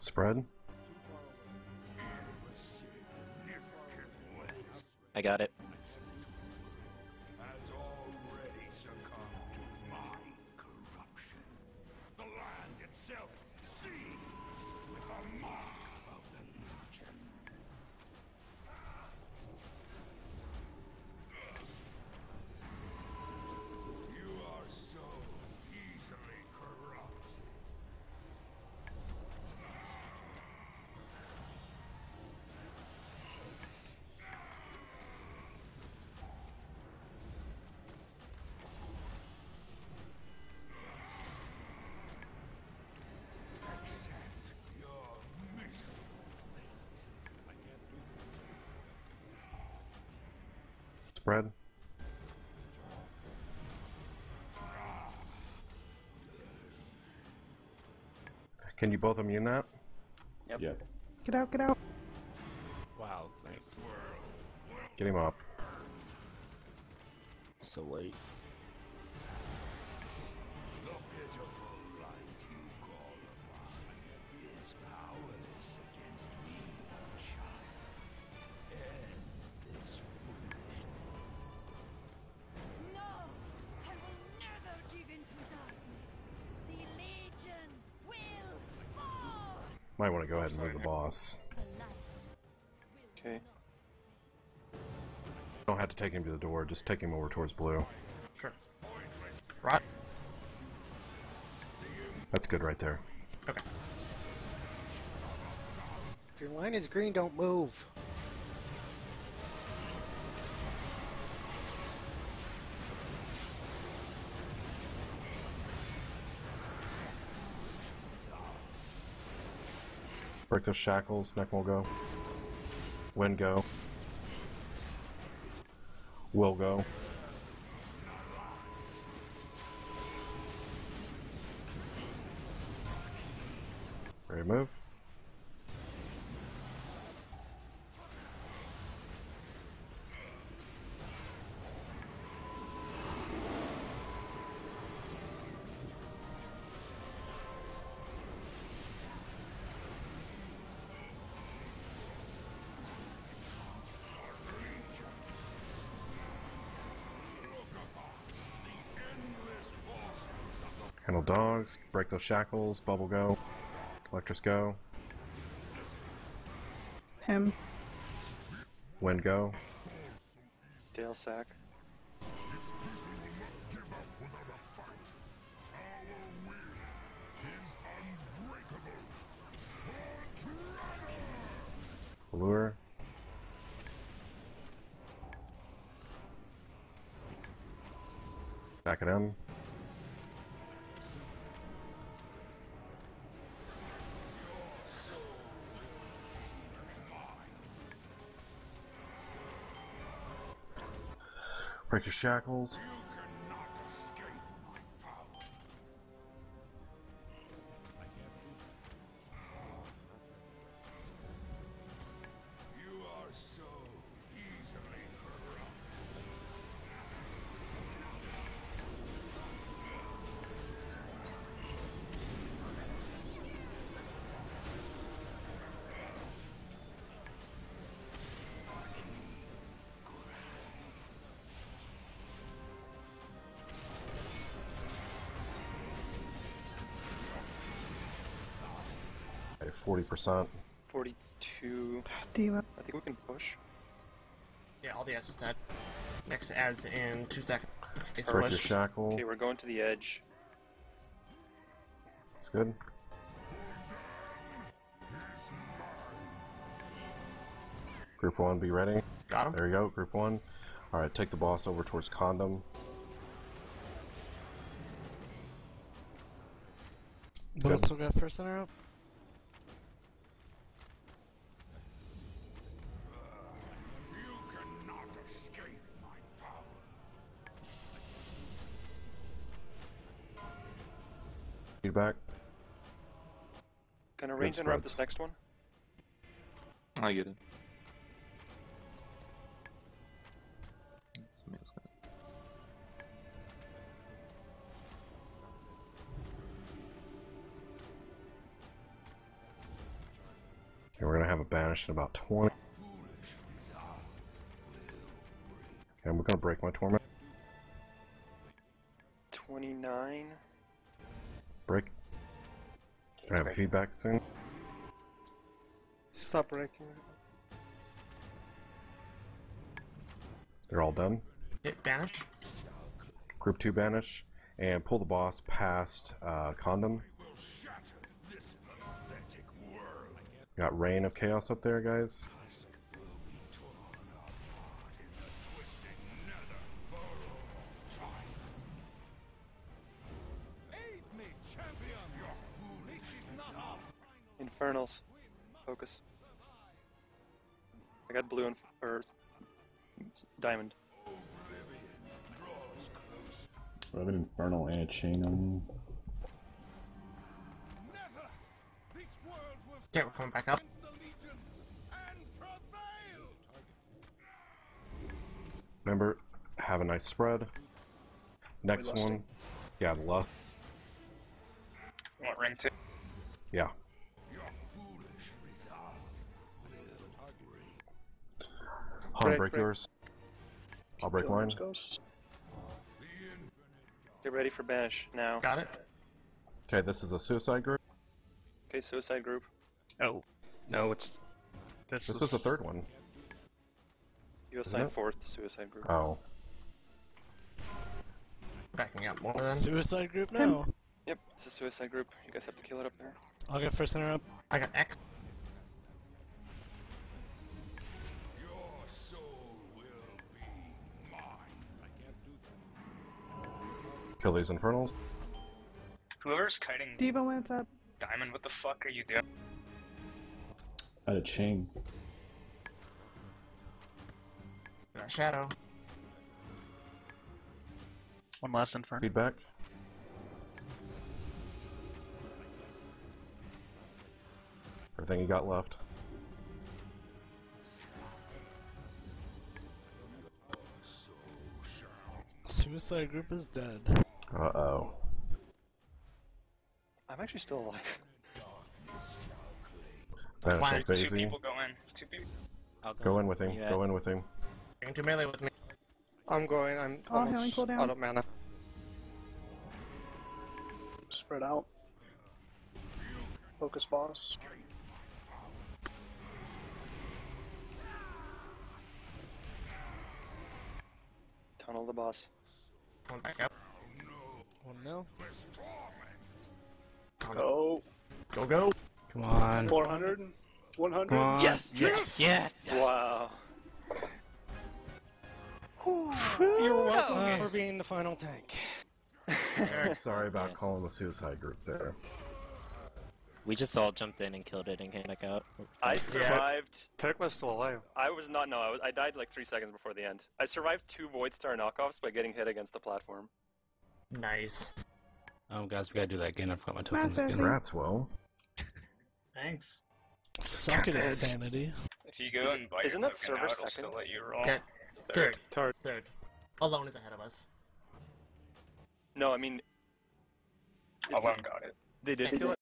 Spread. I got it. has already succumbed to my corruption. The land itself seethes with the mark Spread. Can you both immune that? Yep. Yep. Get out, get out. Wow, thanks. Get him up. So late. Might want to go ahead and move the boss. The light will Okay. Don't have to take him to the door, just take him over towards blue. Sure. Right. That's good right there. Okay. If your line is green, don't move. Break those shackles, neck will go. Wind go. Will go. Ready move? Handle dogs, break those shackles, bubble go, electris go, Him. wind go, Dale sack. lure. Back at him. Shackles. Forty percent. 42. Demon. I think we can push. Yeah, all the S is dead. Next adds in two seconds. Okay, so Break your push. shackle. Okay, we're going to the edge. It's good. Group one, be ready. Got him. There you go, group one. Alright, take the boss over towards condom. But still got first center out. Feedback. Gonna Good range interrupt this next one. I get it. Okay, we're gonna have a banished in about 20. And we're gonna break my torment. Break. Gonna have feedback soon. Stop breaking. They're all done. Hit banish. Group 2 banish. And pull the boss past uh, Condom. Got Rain of Chaos up there, guys. Focus. I got blue and or s- diamond. I have an infernal and a chain on me. Never! This world will Okay, we're coming back up. against the Legion and prevail! Remember, have a nice spread. Next lost one. Yeah, the lust. Want ring two? Yeah. Han, Break, break, break. yours. I'll break mine. Get ready for banish now. Got it. Okay, this is a suicide group. Okay, suicide group. Oh, no, it's this, This is the third one. You Isn't assign fourth suicide group. Oh. Backing up more than. Suicide group now. Yep, it's a suicide group. You guys have to kill it up there. I'll get first interrupt. I got X. Kill these infernals. Whoever's kiting Debo went up. Diamond, what the fuck are you doing? I had a chain. Got Shadow. One last infernal. Feedback. Everything you got left. Suicide group is dead. Uh oh. I'm actually still alive. Banish Fine. on Two people go in. Two people. Go in with him. Go in with him. Bring two melee with me. I'm going. I'm Oh, healing almost cooldown. out of mana. Spread out. Focus boss. Tunnel the boss. Coming back up. One nil. Go. Go go. Come on. 400. 100. On. Yes. Yes. Yes. Wow. You're welcome Uh. for being the final tank. Sorry about calling the suicide group there. We just all jumped in and killed it and came back out. I survived. Turkma's still alive. I was not. No, I, was, I died like three seconds before the end. I survived two Void Star knockoffs by getting hit against the platform. Nice. Oh, guys, we gotta do that again. I forgot my tokens Master, I again. think- Congrats, Will. Thanks. Suck it, insanity. If you go Is- and buy isn't that server out, second? let you roll. Okay. Third. Third. Third. Alone is ahead of us. No, I mean. it's- Alone got it. They did kill it.